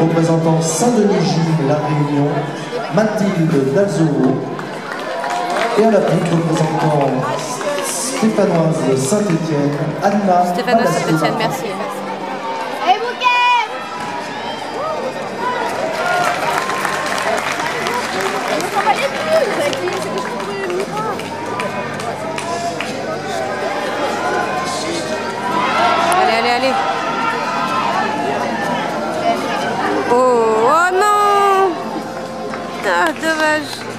représentant Saint-Denis-Gilles, La Réunion, Mathilde Dalzoro. Et à la pique, représentant Stéphanoise Saint-Étienne, Anna Stéphanoise Saint-Étienne, merci. Ah, dommage.